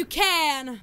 you can.